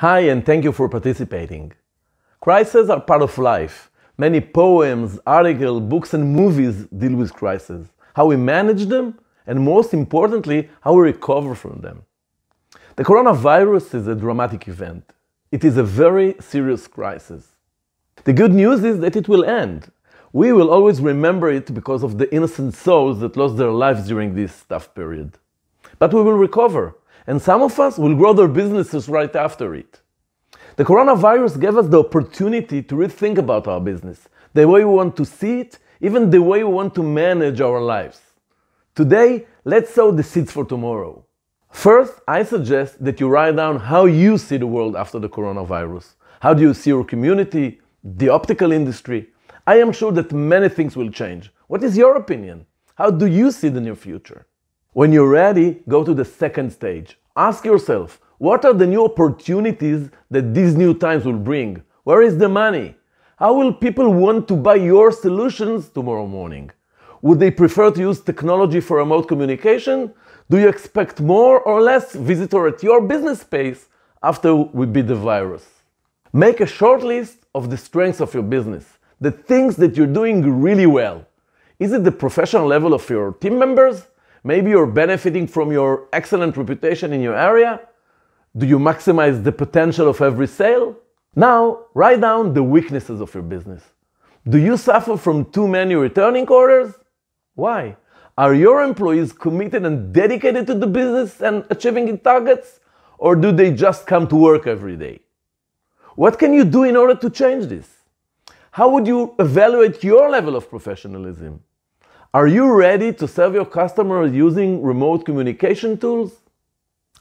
Hi, and thank you for participating. Crises are part of life. Many poems, articles, books, and movies deal with crises, how we manage them, and most importantly, how we recover from them. The coronavirus is a dramatic event. It is a very serious crisis. The good news is that it will end. We will always remember it because of the innocent souls that lost their lives during this tough period. But we will recover and some of us will grow their businesses right after it. The coronavirus gave us the opportunity to rethink about our business, the way we want to see it, even the way we want to manage our lives. Today, let's sow the seeds for tomorrow. First, I suggest that you write down how you see the world after the coronavirus. How do you see your community, the optical industry? I am sure that many things will change. What is your opinion? How do you see the near future? When you're ready, go to the second stage. Ask yourself, what are the new opportunities that these new times will bring? Where is the money? How will people want to buy your solutions tomorrow morning? Would they prefer to use technology for remote communication? Do you expect more or less visitor at your business space after we beat the virus? Make a short list of the strengths of your business, the things that you're doing really well. Is it the professional level of your team members? Maybe you're benefiting from your excellent reputation in your area. Do you maximize the potential of every sale? Now, write down the weaknesses of your business. Do you suffer from too many returning orders? Why? Are your employees committed and dedicated to the business and achieving its targets? Or do they just come to work every day? What can you do in order to change this? How would you evaluate your level of professionalism? Are you ready to serve your customers using remote communication tools?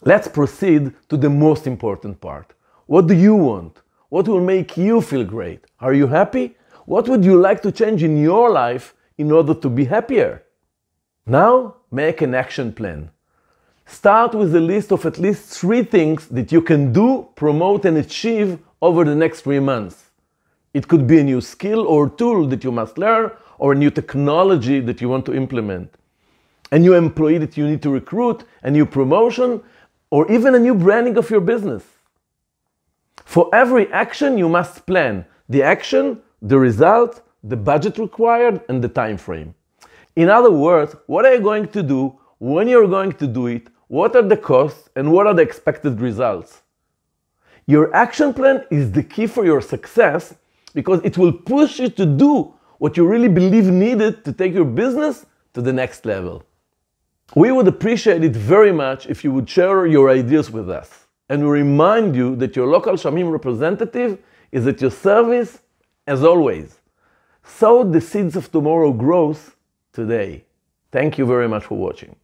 Let's proceed to the most important part. What do you want? What will make you feel great? Are you happy? What would you like to change in your life in order to be happier? Now, make an action plan. Start with a list of at least three things that you can do, promote, and achieve over the next three months. It could be a new skill or tool that you must learn, or a new technology that you want to implement, a new employee that you need to recruit, a new promotion, or even a new branding of your business. For every action, you must plan the action, the result, the budget required, and the time frame. In other words, what are you going to do, when you're going to do it, what are the costs, and what are the expected results? Your action plan is the key for your success because it will push you to do what you really believe needed to take your business to the next level. We would appreciate it very much if you would share your ideas with us. And we remind you that your local Shamir representative is at your service as always. Sow the seeds of tomorrow growth today. Thank you very much for watching.